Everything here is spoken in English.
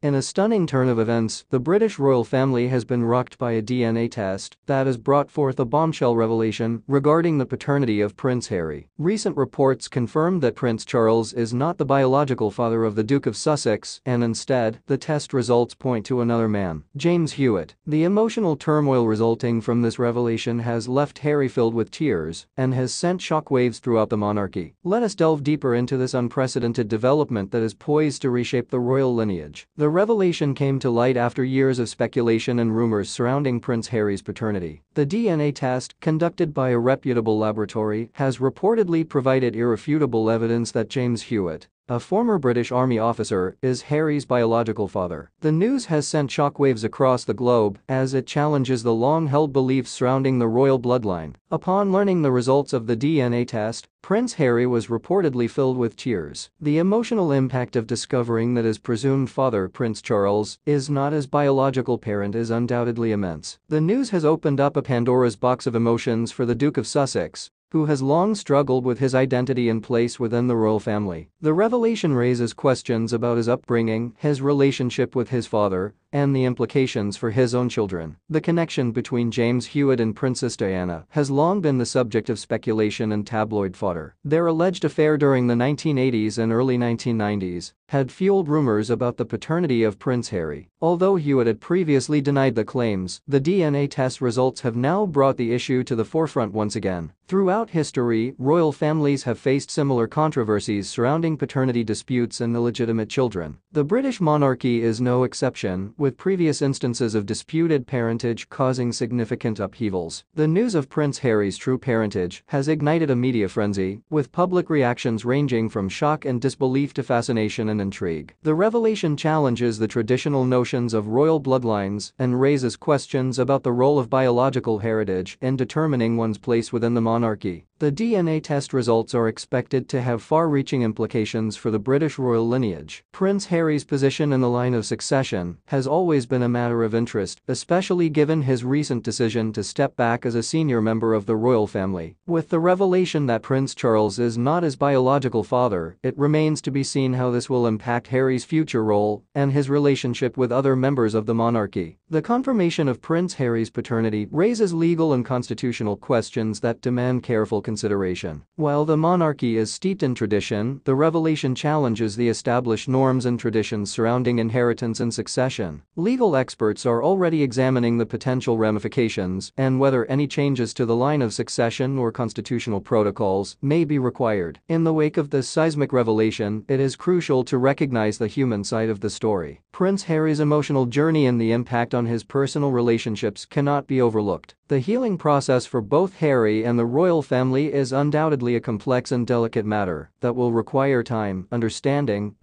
In a stunning turn of events, the British royal family has been rocked by a DNA test that has brought forth a bombshell revelation regarding the paternity of Prince Harry. Recent reports confirmed that Prince Charles is not the biological father of the Duke of Sussex and instead, the test results point to another man, James Hewitt. The emotional turmoil resulting from this revelation has left Harry filled with tears and has sent shockwaves throughout the monarchy. Let us delve deeper into this unprecedented development that is poised to reshape the royal lineage. The the revelation came to light after years of speculation and rumors surrounding Prince Harry's paternity. The DNA test, conducted by a reputable laboratory, has reportedly provided irrefutable evidence that James Hewitt, a former British Army officer, is Harry's biological father. The news has sent shockwaves across the globe as it challenges the long-held beliefs surrounding the royal bloodline. Upon learning the results of the DNA test, Prince Harry was reportedly filled with tears. The emotional impact of discovering that his presumed father, Prince Charles, is not his biological parent is undoubtedly immense. The news has opened up a Pandora's box of emotions for the Duke of Sussex, who has long struggled with his identity and place within the royal family. The revelation raises questions about his upbringing, his relationship with his father, and the implications for his own children. The connection between James Hewitt and Princess Diana has long been the subject of speculation and tabloid fodder. Their alleged affair during the 1980s and early 1990s had fueled rumors about the paternity of Prince Harry. Although Hewitt had previously denied the claims, the DNA test results have now brought the issue to the forefront once again. Throughout history, royal families have faced similar controversies surrounding paternity disputes and illegitimate children. The British monarchy is no exception, with previous instances of disputed parentage causing significant upheavals. The news of Prince Harry's true parentage has ignited a media frenzy, with public reactions ranging from shock and disbelief to fascination and intrigue. The revelation challenges the traditional notions of royal bloodlines and raises questions about the role of biological heritage in determining one's place within the monarchy. The DNA test results are expected to have far-reaching implications for the British royal lineage. Prince Harry's position in the line of succession has always been a matter of interest, especially given his recent decision to step back as a senior member of the royal family. With the revelation that Prince Charles is not his biological father, it remains to be seen how this will impact Harry's future role and his relationship with other members of the monarchy. The confirmation of Prince Harry's paternity raises legal and constitutional questions that demand careful consideration. While the monarchy is steeped in tradition, the revelation challenges the established norms and traditions surrounding inheritance and succession. Legal experts are already examining the potential ramifications and whether any changes to the line of succession or constitutional protocols may be required. In the wake of this seismic revelation, it is crucial to recognize the human side of the story. Prince Harry's emotional journey and the impact on his personal relationships cannot be overlooked. The healing process for both Harry and the royal family is undoubtedly a complex and delicate matter that will require time, understanding,